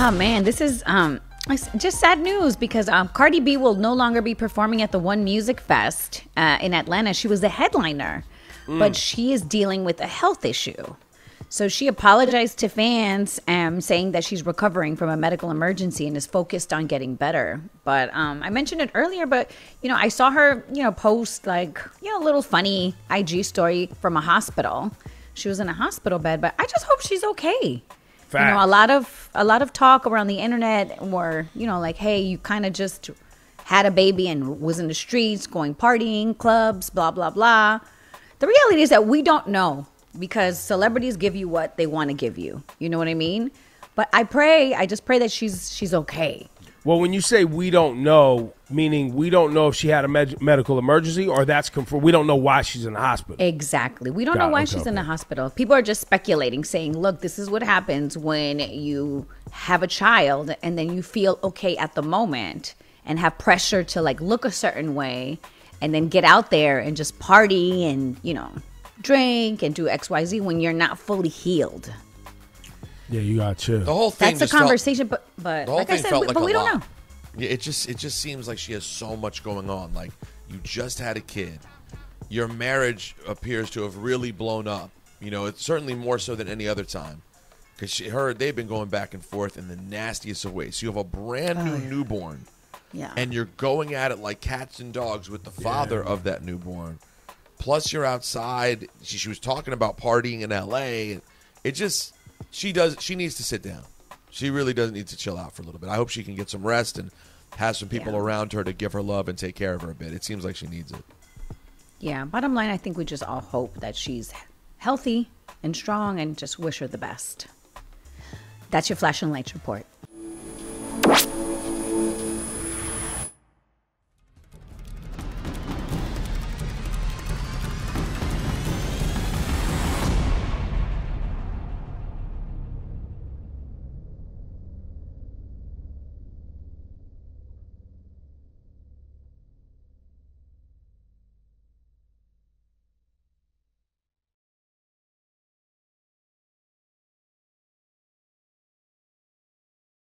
Oh man, this is um just sad news because um, Cardi B will no longer be performing at the One Music Fest uh, in Atlanta. She was the headliner, but she is dealing with a health issue. So she apologized to fans, um, saying that she's recovering from a medical emergency and is focused on getting better. But um, I mentioned it earlier, but you know, I saw her, you know, post like you know a little funny IG story from a hospital. She was in a hospital bed, but I just hope she's okay. You know, a lot of a lot of talk around the internet were, you know, like, hey, you kind of just had a baby and was in the streets, going partying, clubs, blah blah blah. The reality is that we don't know because celebrities give you what they want to give you. You know what I mean? But I pray, I just pray that she's she's okay. Well, when you say we don't know, meaning we don't know if she had a med- medical emergency or that's confirmed. We don't know why she's in the hospital. Exactly. We don't Got know why Okay, she's in the hospital. People are just speculating, saying, look, this is what happens when you have a child and then you feel okay at the moment and have pressure to like look a certain way and then get out there and just party and, you know, drink and do XYZ when you're not fully healed. Yeah, you got chill. The whole thing That's a just felt- conversation, but but the whole like I said, felt we, like but a we don't lot. know. Yeah, it just it just seems like she has so much going on. Like you just had a kid. Your marriage appears to have really blown up. You know, it's certainly more so than any other time. Because she, her, they've been going back and forth in the nastiest of ways. So you have a brand new newborn, Yeah. and you're going at it like cats and dogs with the father of that newborn. Plus, you're outside. She, she was talking about partying in L.A. It just she does. She needs to sit down. She really does need to chill out for a little bit. I hope she can get some rest and have some people Yeah. around her to give her love and take care of her a bit. It seems like she needs it. Yeah, bottom line, I think we just all hope that she's healthy and strong and just wish her the best. That's your Flashing Lights report.